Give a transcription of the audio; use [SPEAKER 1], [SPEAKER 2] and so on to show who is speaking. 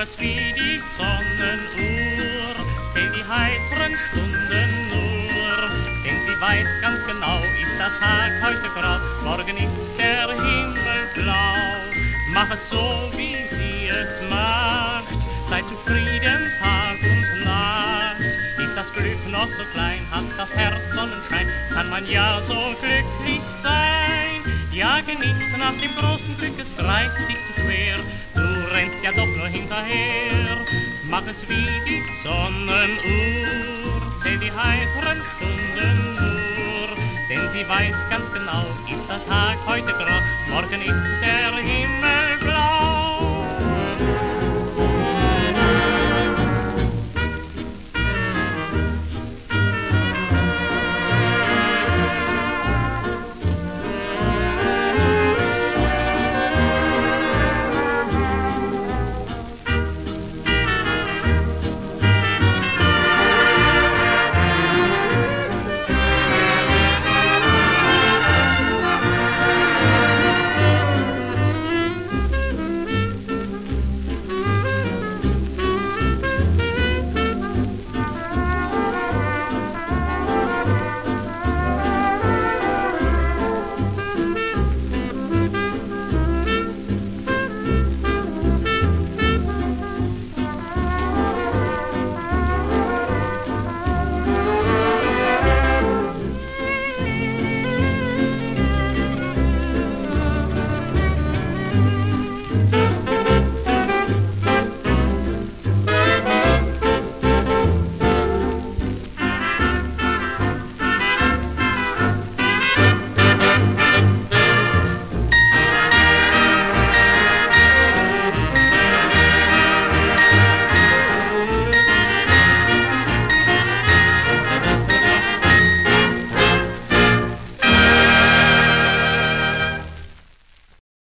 [SPEAKER 1] es wie die Sonnenuhr, zählt die heiteren Stunden nur. Denn sie weiß ganz genau, ist der Tag heute grau, morgen ist der Himmel blau. Mach es so, wie sie es macht, sei zufrieden Tag und Nacht. Ist das Glück noch so klein, hat das Herz Sonnenschein, kann man ja so glücklich sein. Jage nicht nach dem großen Glück, es greift dich zu schwer. Du ja doch nur hinterher. Mach es wie die Sonnenuhr, zähl die heiteren Stunden nur, denn sie weiß ganz genau, ist der Tag heute grau, morgen ist der Himmel